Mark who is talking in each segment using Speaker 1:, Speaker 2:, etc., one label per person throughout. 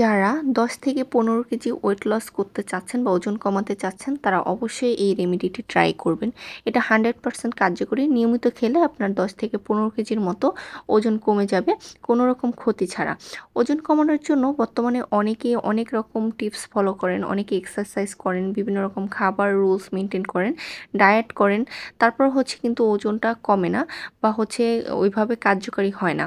Speaker 1: যারা 10 থেকে 15 KG weight loss করতে চাচ্ছেন বা ওজন কমাতে চাচ্ছেন, তারা অবশ্যই এই রেমেডিটি ট্রাই করবেন। এটা হান্ড্রেড পারসেন্ট কার্যকরী। নিয়মিত খেলে আপনার 10 থেকে পনেরো কেজির মতো ওজন কমে যাবে, কোনো রকম ক্ষতি ছাড়া। ওজন কমানোর জন্য বর্তমানে অনেকে অনেক রকম টিপস ফলো করেন, অনেকে এক্সারসাইজ করেন, বিভিন্ন রকম খাবার রুলস মেনটেন করেন ডায়েট করেন, তারপর হচ্ছে কিন্তু ওজনটা কমে না বা হচ্ছে ওইভাবে কার্যকারী হয় না।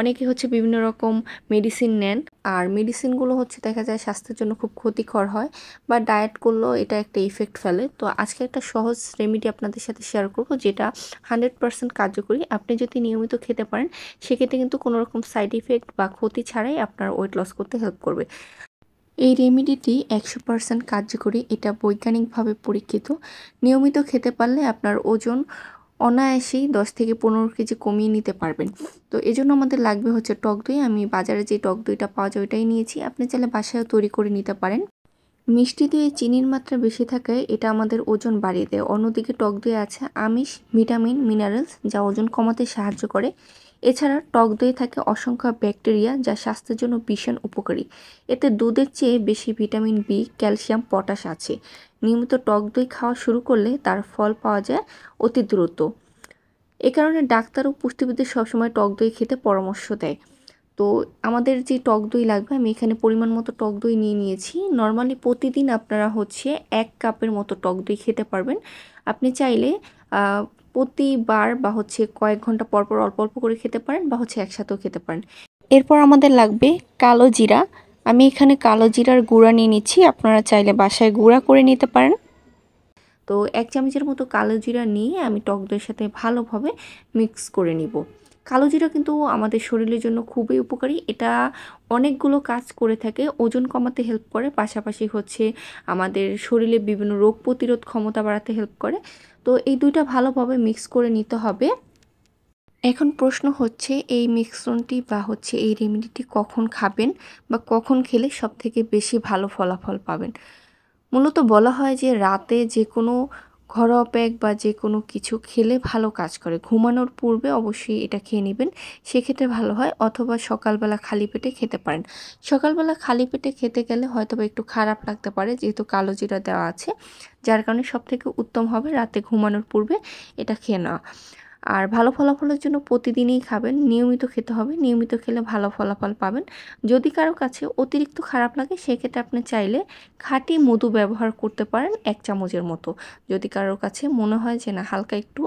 Speaker 1: অনেকে হচ্ছে বিভিন্ন রকম মেডিসিন নেন আর মেডিসিনগুলো হচ্ছে দেখা যায় স্বাস্থ্যের জন্য খুব ক্ষতিকর হয়, বা ডায়েট করলেও এটা একটা ইফেক্ট ফেলে। তো আজকে একটা সহজ রেমেডি আপনাদের সাথে শেয়ার করব, যেটা হান্ড্রেড পারসেন্ট কার্যকরী। আপনি যদি নিয়মিত খেতে পারেন, সেক্ষেত্রে কিন্তু কোনো রকম সাইড ইফেক্ট বা ক্ষতি ছাড়াই আপনার ওয়েট লস করতে হেল্প করবে। এই রেমেডিটি একশো পার্সেন্ট কার্যকরী। এটা বৈজ্ঞানিকভাবে পরীক্ষিত। নিয়মিত খেতে পারলে আপনার ওজন অনায়াসেই দশ থেকে পনেরো কেজি কমিয়ে নিতে পারবেন। তো এই জন্য আমাদের লাগবে হচ্ছে টক দই। আমি বাজারে যে টক দইটা পাওয়া যায় ওইটাই নিয়েছি। আপনি চাইলে বাসায়ও তৈরি করে নিতে পারেন। মিষ্টি দইয়ে চিনির মাত্রা বেশি থাকায় এটা আমাদের ওজন বাড়িয়ে দেয়। অন্যদিকে টক দই আছে আমিষ, ভিটামিন, মিনারেলস, যা ওজন কমাতে সাহায্য করে। এছাড়া টক দই থাকে অসংখ্য ব্যাকটেরিয়া যা স্বাস্থ্যের জন্য ভীষণ উপকারী। এতে দুধের চেয়ে বেশি ভিটামিন বি, ক্যালসিয়াম, পটাশ আছে। নিয়মিত টক দই খাওয়া শুরু করলে তার ফল পাওয়া যায় অতি দ্রুত। এ কারণে ডাক্তার ও পুষ্টিবিদদের সবসময় টক দই খেতে পরামর্শ দেয়। তো আমাদের যে টক দই লাগবে, আমি এখানে পরিমাণ মতো টক দই নিয়ে নিয়েছি। নর্মালি প্রতিদিন আপনারা হচ্ছে এক কাপের মতো টক দই খেতে পারবেন। আপনি চাইলে প্রতিবার বা হচ্ছে কয়েক ঘণ্টা পর পর অল্প অল্প করে খেতে পারেন বা হচ্ছে একসাথেও খেতে পারেন। এরপর আমাদের লাগবে কালো জিরা। আমি এখানে কালো জিরার গুঁড়া নিয়ে নিচ্ছি, আপনারা চাইলে বাসায় গুঁড়া করে নিতে পারেন। তো এক চামচের মতো কালো জিরা নিয়ে আমি টক দইয়ের সাথে ভালোভাবে মিক্স করে নিব। কালো জিরা কিন্তু আমাদের শরীরের জন্য খুবই উপকারী। এটা অনেকগুলো কাজ করে থাকে, ওজন কমাতে হেল্প করে, পাশাপাশি হচ্ছে আমাদের শরীরে বিভিন্ন রোগ প্রতিরোধ ক্ষমতা বাড়াতে হেল্প করে। তো এই দুইটা ভালোভাবে মিক্স করে নিতে হবে। এখন প্রশ্ন হচ্ছে, এই মিক্সনটি বা হচ্ছে এই রেমেডিটি কখন খাবেন বা কখন খেলে সব থেকে বেশি ভালো ফলাফল পাবেন? মূলত বলা হয় যে রাতে যে কোনো ঘরোয়া প্যাক বা যে কোনো কিছু খেলে ভালো কাজ করে। ঘুমানোর পূর্বে অবশ্যই এটা খেয়ে নেবেন। সেক্ষেত্রে ভালো হয় অথবা সকালবেলা খালি পেটে খেতে পারেন। সকালবেলা খালি পেটে খেতে গেলে হয়তো একটু খারাপ লাগতে পারে যেহেতু কালো জিরা দেওয়া আছে। যার কারণে সব থেকে উত্তম হবে রাতে ঘুমানোর পূর্বে এটা খেয়ে নেওয়া। আর ভালো ফলাফলের জন্য প্রতিদিনই খাবেন। নিয়মিত খেতে হবে। নিয়মিত খেলে ভালো ফলাফল পাবেন। যদি কারও কাছে অতিরিক্ত খারাপ লাগে, সেক্ষেত্রে আপনি চাইলে খাঁটি মধু ব্যবহার করতে পারেন এক চামচের মতো। যদি কারোর কাছে মনে হয় যে, না, হালকা একটু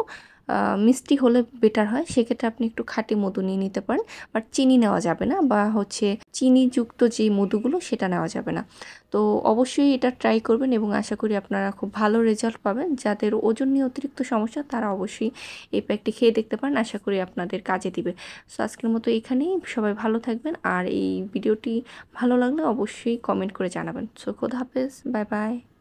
Speaker 1: মিষ্টি হলে বেটার হয়। সেক্ষেত্রে আপনি একটু খাঁটি মধু নিয়ে নিতে পারেন। বাট চিনি নেওয়া যাবে না বা হচ্ছে চিনিযুক্ত যে মধুগুলো সেটা নেওয়া যাবে না। তো অবশ্যই এটা ট্রাই করবেন এবং আশা করি আপনারা খুব ভালো রেজাল্ট পাবেন। যাদের ওজন নিয়ে অতিরিক্ত সমস্যা, তারা অবশ্যই এই প্যাকটি খেয়ে দেখতে পারেন। আশা করি আপনাদের কাজে দিবে। সো আজকের মতো এখানেই। সবাই ভালো থাকবেন। আর এই ভিডিওটি ভালো লাগলে অবশ্যই কমেন্ট করে জানাবেন। সো খোদা হাফেজ। Bye bye